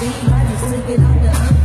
beat, might be it on the